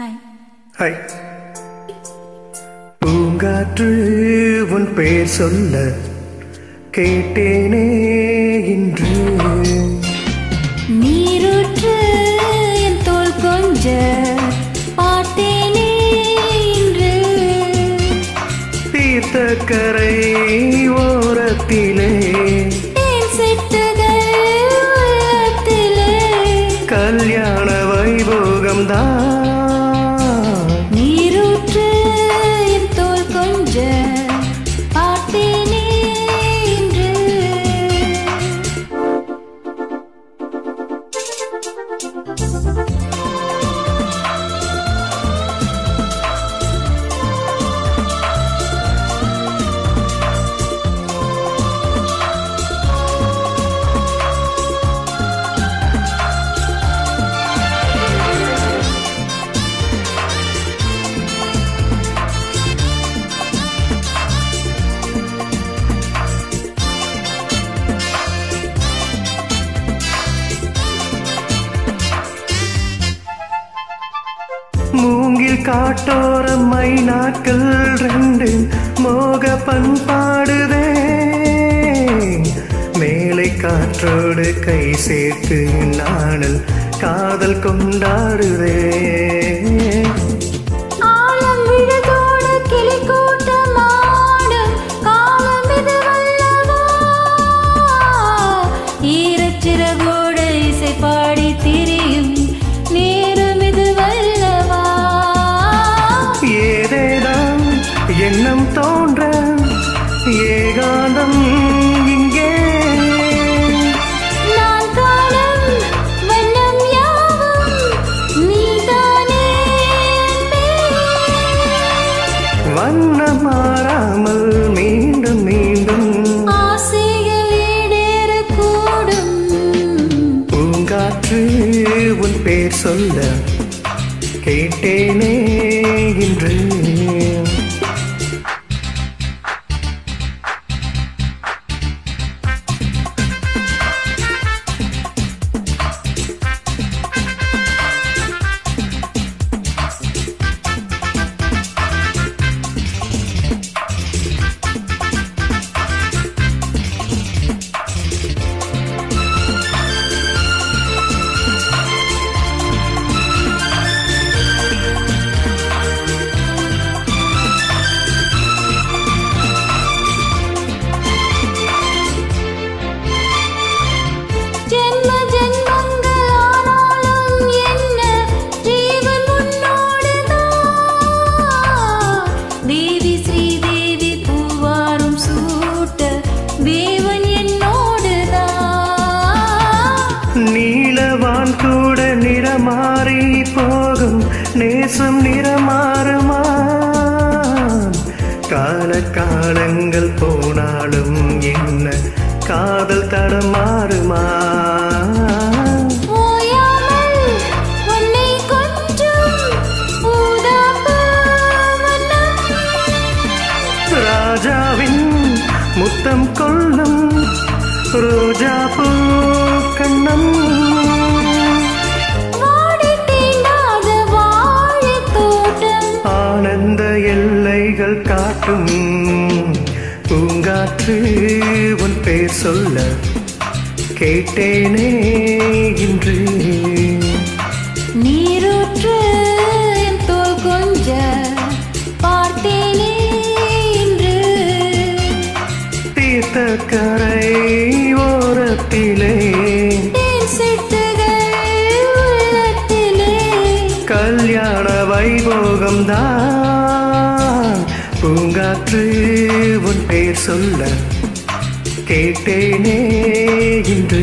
Hi பூங்காற்று உன் பெயர் சொல்ல கேட்டேனே இன்று. நீரூற்று என் தோல் கொஞ்ச பார்த்தேனே இன்று. தீர்த்த கரை ஓரத்திலே கல்யாண வைபோகம் கொஞ்ச மூங்கில் காட்டோர மைனாக்கள் ரெண்டு மோக பண்பாடுதே மேலை காற்றோடு கை சேர்த்து நாணல் காதல் கொண்டாடுதே. பூங்காற்று உன் பேர் சொல்ல கேட்டேனே இன்று. நான் கூட நிறமாறி போகும். நேசம் நிறமாறுமா? கால காலங்கள் போனாலும் என்ன? காதல் தடம் மாறுமா? ராஜாவின் முத்தம் கொள்ளும் ரோஜா பூ கண்ணம். காட்டும் பூங்காற்று உன் பேர் சொல்ல கேட்டேனே இன்று. நீரூற்று தோல் கொஞ்ச பார்த்தேனே இன்று. தீர்த்த கரை காற்று உன் பேர் சொல்ல கேட்டேனே இன்று.